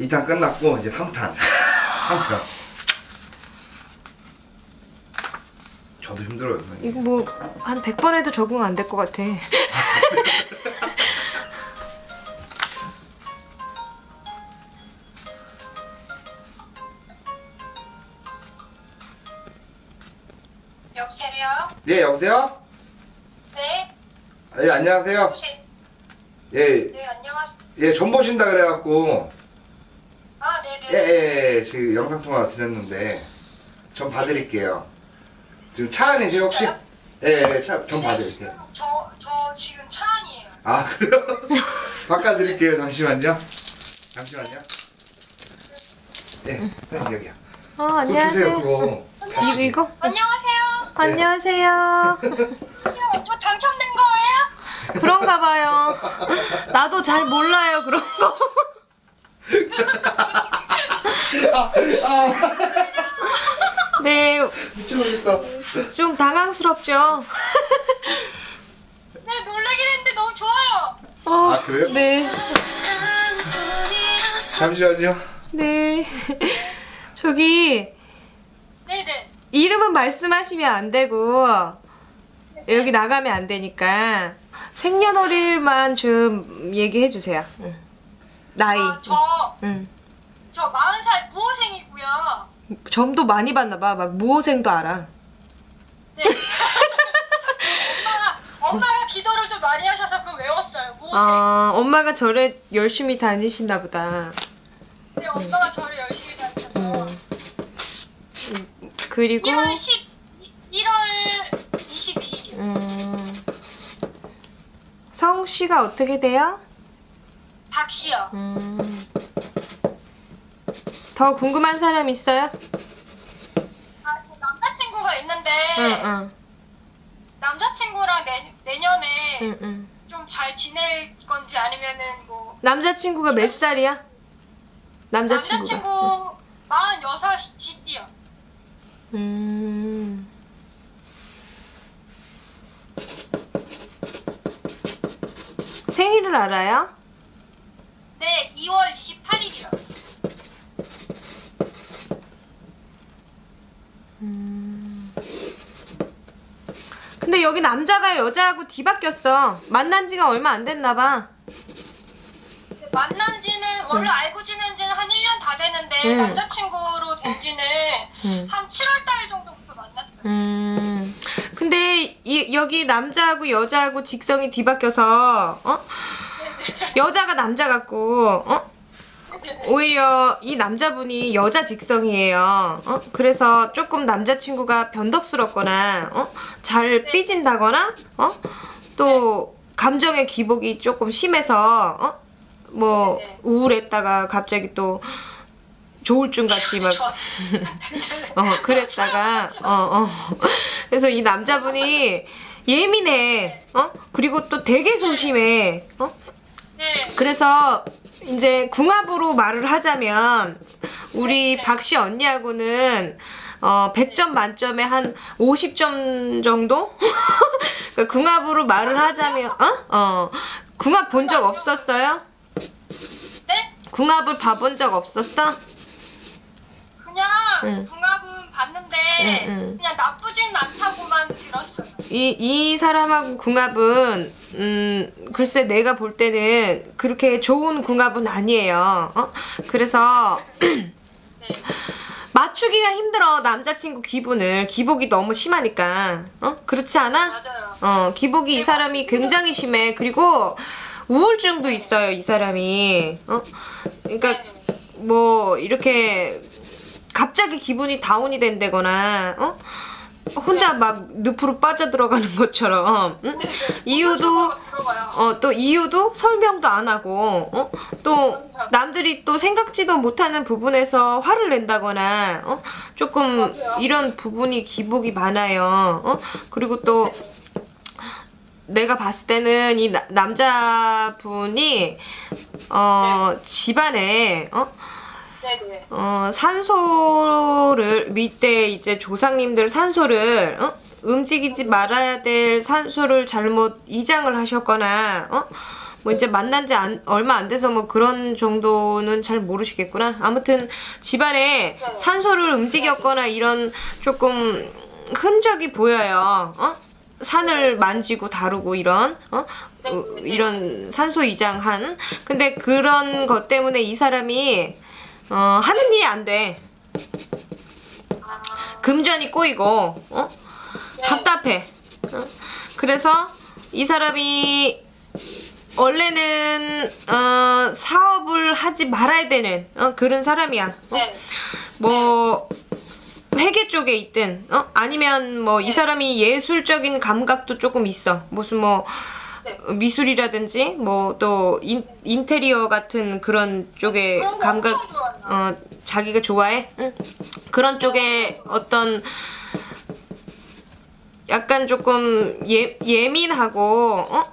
2탄 끝났고 이제 3탄 3탄 저도 힘들어요 선생님. 이거 뭐 한 100번 해도 적응 안 될 것 같아. 여보세요? 예 여보세요? 네? 예 안녕하세요 여보세요? 예, 네, 안녕하세요. 예, 전 보신다 그래갖고 아. 예, 예, 예, 지금 영상통화 드렸는데 전 봐드릴게요 지금 차 안이세요 혹시? 예, 예, 차, 전 봐드릴게요 저, 저 지금 차 안이에요. 아 그래요? 바꿔드릴게요 잠시만요 잠시만요 예, 선생님 여기요 아 그거 주세요 안녕하세요. 그거 이거 이거? 안녕하세요. 안녕하세요. 저 당첨된 거예요? 그런가 봐요. 나도 잘 몰라요 그런 거. 네, 미쳐버리겠다 좀 당황스럽죠. 네, 놀라긴 했는데 너무 좋아요. 어, 아 그래요? 네, 잠시만요 네. 저기 네네. 이름은 말씀하시면 안 되고 여기 나가면 안 되니까 생년월일만 좀 얘기해 주세요. 응. 나이. 아, 저, 응. 저 40살 무호생이고요. 점도 많이 봤나 봐. 막 무호생도 알아. 네. 엄마가, 엄마가 기도를 좀 많이 하셔서 그거 외웠어요. 무호생. 아, 엄마가 절에 열심히 다니신다 보다. 네, 엄마가 저를 열심히 다니셔서. 음. 그리고 1월 10, 1월 22일이요. 음. 성 씨가 어떻게 돼요? 박씨요. 음. 더 궁금한 사람 있어요? 아, 저 남자친구가 있는데 응, 응. 남자친구랑 내, 내년에 응, 응. 좀 잘 지낼 건지 아니면은 뭐 남자친구가 몇 살이야? 남자친구가. 남자친구 46이요. 음. 생일을 알아요? 네, 2월 28일이요. 근데 여기 남자가 여자하고 뒤바뀌었어. 만난 지가 얼마 안 됐나 봐. 만난 지는 원래 알고 지낸 지는 한 1년 다 됐는데 음. 남자친구로 된 지는 음. 한 7월 달 정도부터 만났어요. 음. 근데 이, 여기 남자하고 여자하고 직성이 뒤바뀌어서 어? 여자가 남자 같고 어? 오히려 이 남자분이 여자 직성이에요. 어? 그래서 조금 남자친구가 변덕스럽거나 어? 잘 삐진다거나 어? 또 감정의 기복이 조금 심해서 어? 뭐 네. 우울했다가 갑자기 또 조울증 같이 막 저, 어, 그랬다가, 어, 어. 그래서 이 남자분이 예민해, 어? 그리고 또 되게 소심해, 어? 네, 그래서 이제 궁합으로 말을 하자면, 우리 박씨 언니하고는, 어, 100점 만점에 한 50점 정도? 그 궁합으로 말을 하자면, 어? 어. 궁합 본 적 없었어요? 네? 궁합을 봐본 적 없었어? 그냥 응. 궁합은 봤는데 응, 응. 그냥 나쁘진 않다고만 들었어요. 이, 이 사람하고 궁합은, 음, 글쎄 내가 볼 때는 그렇게 좋은 궁합은 아니에요. 어? 그래서, 네. 맞추기가 힘들어, 남자친구 기분을. 기복이 너무 심하니까. 어? 그렇지 않아? 맞아요. 어, 기복이 이 사람이 굉장히 심해. 그리고 우울증도 있어요, 이 사람이. 어? 그러니까, 뭐, 이렇게 갑자기 기분이 다운이 된다거나, 어? 혼자 막 늪으로 빠져들어가는 것처럼, 응? 이유도, 들어가요. 어, 또 이유도 설명도 안 하고, 어? 또 남들이 또 생각지도 못하는 부분에서 화를 낸다거나, 어? 조금 맞아요. 이런 부분이 기복이 많아요. 어? 그리고 또 내가 봤을 때는 이 나- 남자분이 어, 집안에 어? 네네. 어, 산소를 밑에 이제 조상님들 산소를 어? 움직이지 말아야 될 산소를 잘못 이장을 하셨거나 어? 뭐 이제 만난 지 안- 얼마 안 돼서 뭐 그런 정도는 잘 모르시겠구나. 아무튼 집안에 산소를 움직였거나 이런 조금 흔적이 보여요. 어? 산을 만지고 다루고 이런 어? 어, 이런 산소 이장한 근데 그런 것 때문에 이 사람이 어, 하는 일이 안 돼. 아, 금전이 꼬이고 어? 답답해. 어? 그래서 이 사람이 원래는 어, 사업을 하지 말아야 되는 어, 그런 사람이야. 어? 네. 뭐 회계 쪽에 있든 어? 아니면 뭐이 네. 사람이 예술적인 감각도 조금 있어. 무슨 뭐 네. 미술이라든지 뭐 또 인테리어 같은 그런 쪽에 감각. 어 자기가 좋아해? 응. 그런 쪽에 어떤 약간 조금 예, 예민하고 어?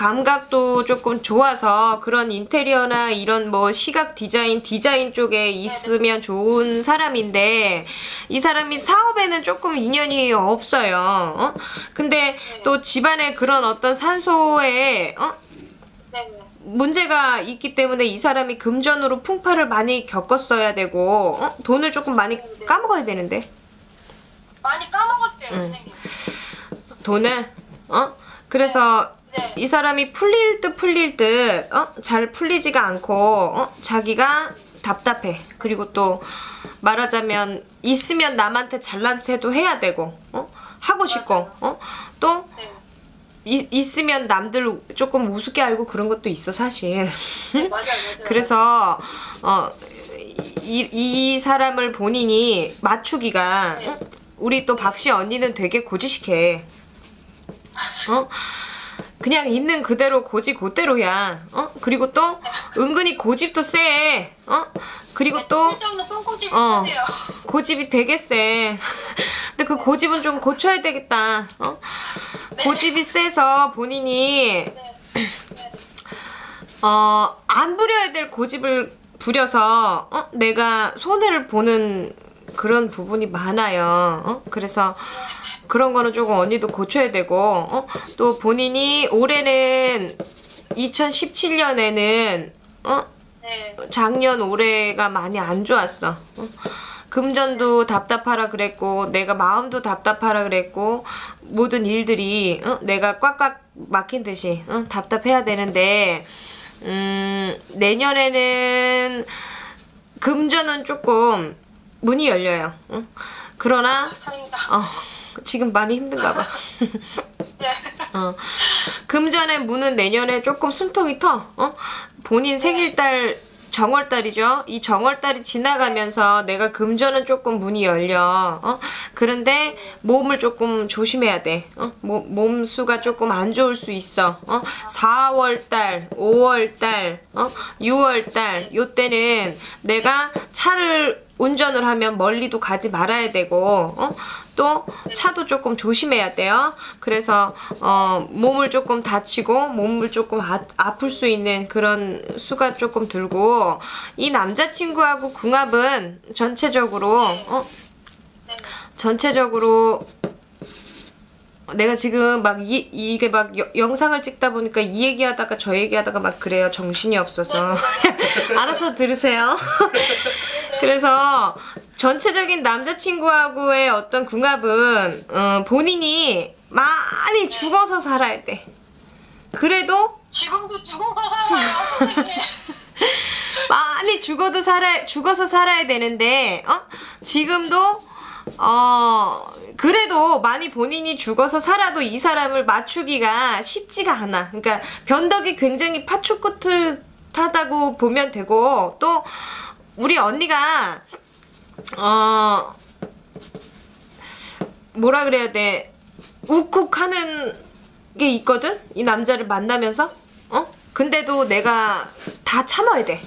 감각도 조금 좋아서 그런 인테리어나 이런 뭐 시각 디자인 디자인 쪽에 있으면 좋은 사람인데 이 사람이 사업에는 조금 인연이 없어요. 어? 근데 또 집안에 그런 어떤 산소에 어? 네. 네. 문제가 있기 때문에 이 사람이 금전으로 풍파를 많이 겪었어야 되고 어? 돈을 조금 많이 까먹어야 되는데 많이 까먹었대요, 응. 선생님. 돈을 어 그래서 네. 이 사람이 풀릴 듯 풀릴 듯 어 잘 풀리지가 않고 어 자기가 답답해 그리고 또 말하자면 있으면 남한테 잘난 체도 해야 되고 어 하고 싶고 어 또 네. 있으면 남들 조금 우습게 알고 그런 것도 있어 사실 네. 그래서 어, 이, 이 사람을 본인이 맞추기가 네. 응? 우리 또 박씨 언니는 되게 고지식해. 어? 그냥 있는 그대로 고지 그대로야. 어? 그리고 또 은근히 고집도 세. 어? 그리고 또 쓸데없는 똥꼬집이 어. 고집이 되게 세. 근데 그 고집은 좀 고쳐야 되겠다. 어? 고집이 세서 본인이 어, 안 부려야 될 고집을 부려서 어? 내가 손해를 보는 그런 부분이 많아요. 어? 그래서 그런 거는 조금 언니도 고쳐야 되고 어? 또 본인이 올해는 2017년에는 어? 네. 작년 올해가 많이 안 좋았어. 어? 금전도 답답하라 그랬고 내가 마음도 답답하라 그랬고 모든 일들이 어? 내가 꽉꽉 막힌 듯이 어? 답답해야 되는데 음, 내년에는 금전은 조금 문이 열려요. 어? 그러나. 어, 지금 많이 힘든가 봐. 네. 어. 금전의 문은 내년에 조금 숨통이 터. 어? 본인 생일달 정월달이죠. 이 정월달이 지나가면서 내가 금전은 조금 문이 열려. 어? 그런데 몸을 조금 조심해야 돼. 어? 몸, 몸 수가 조금 안 좋을 수 있어. 어? 4월달, 5월달, 어? 6월달 요때는 내가 차를 운전을 하면 멀리도 가지 말아야 되고 어? 또 차도 조금 조심해야 돼요. 그래서 어, 몸을 조금 다치고 몸을 조금 아, 아플 수 있는 그런 수가 조금 들고 이 남자친구하고 궁합은 전체적으로 어? 네. 전체적으로 내가 지금 막 이, 이게 막 여- 영상을 찍다 보니까 이 얘기하다가 저 얘기하다가 막 그래요. 정신이 없어서. 알아서 들으세요. 그래서 전체적인 남자친구하고의 어떤 궁합은 어, 본인이 많이 죽어서 살아야 돼. 그래도 지금도 죽어서 살아요. 많이 죽어도 살아 죽어서 살아야 되는데 어 지금도 어 그래도 많이 본인이 죽어서 살아도 이 사람을 맞추기가 쉽지가 않아. 그러니까 변덕이 굉장히 파출끝하다고 보면 되고 또 우리 언니가 어 뭐라 그래야 돼 욱욱하는 게 있거든 이 남자를 만나면서 어 근데도 내가 다 참아야 돼.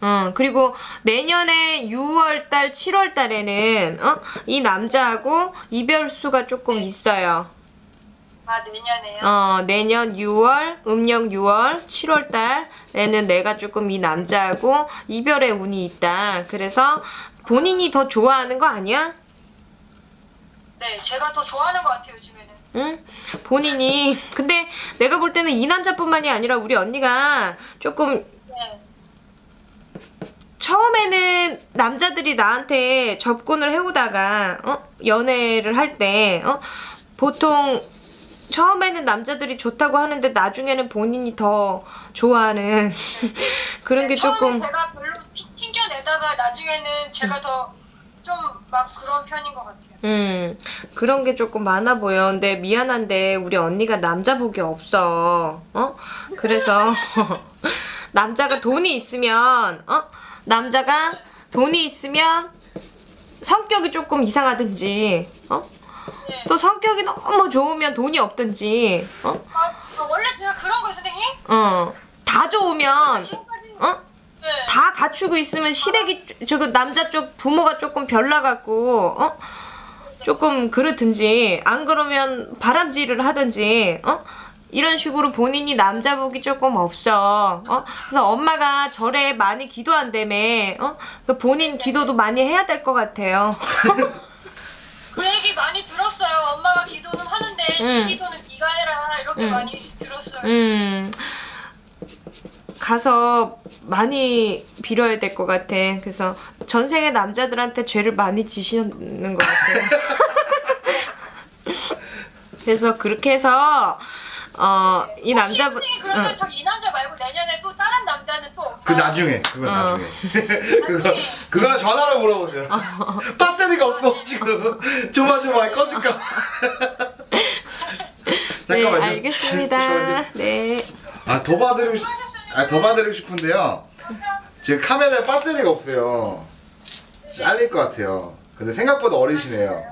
어, 그리고 내년에 6월달, 7월달에는 어? 이 남자하고 이별수가 조금 있어요. 아, 내년에요? 어, 내년 6월, 음력 6월, 7월 달에는 내가 조금 이 남자하고 이별의 운이 있다. 그래서 본인이 더 좋아하는 거 아니야? 네, 제가 더 좋아하는 것 같아요, 요즘에는. 응? 본인이 근데 내가 볼 때는 이 남자뿐만이 아니라 우리 언니가 조금 네. 처음에는 남자들이 나한테 접근을 해오다가 어? 연애를 할 때 어? 보통 처음에는 남자들이 좋다고 하는데 나중에는 본인이 더 좋아하는 그런 게 조금 제가 별로 피- 튕겨내다가 나중에는 제가 더 좀 막 그런 편인 것 같아요. 음 그런 게 조금 많아 보여. 근데 미안한데 우리 언니가 남자 복이 없어. 어? 그래서 남자가 돈이 있으면 어? 남자가 돈이 있으면 성격이 조금 이상하든지 어? 네. 또 성격이 너무 좋으면 돈이 없든지 어? 아, 아, 원래 제가 그런 거 선생님? 어. 다 좋으면 지금까지 어? 네. 다 갖추고 있으면 시댁이 저그 남자 쪽 부모가 조금 별나 갖고 어 조금 그렇든지 안 그러면 바람질을 하든지 어 이런 식으로 본인이 남자 복이 조금 없어 어 그래서 엄마가 절에 많이 기도한다며 어그 본인 기도도 많이 해야 될 것 같아요 그 얘기 많이 들었어요. 엄마가 기도는 하는데 음. 이 기도는 네가 해라 이렇게 음. 많이 들었어요. 음 가서 많이 빌어야 될 것 같아 그래서 전생의 남자들한테 죄를 많이 지시는 것 같아요 그래서 그렇게 해서 어 이 남자분 그러면 응. 저이 남자 말고 내년에 또 그 나중에 그건 어. 나중에. 그거 그거는 전화로 물어보세요. 배터리가 없어 지금. 조마조마 꺼질까 네 잠깐만요. 알겠습니다. 네. 아더 봐드리고 싶 아더 봐드리고 싶은데요. 지금 카메라에 배터리가 없어요. 잘릴 것 같아요. 근데 생각보다 어리시네요.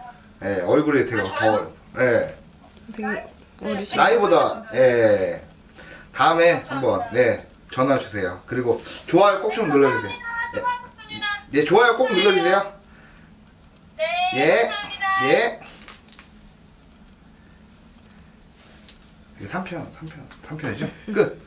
예 얼굴이 되게 더 예. 되게 어리시 나이보다 예. 다음에 한번 네 전화 주세요 그리고 좋아요 꼭 좀 눌러주세요 수고하셨습니다. 예 좋아요 꼭 눌러주세요 네. 예 감사합니다. 예. 이게 3편 3편 3편이죠 끝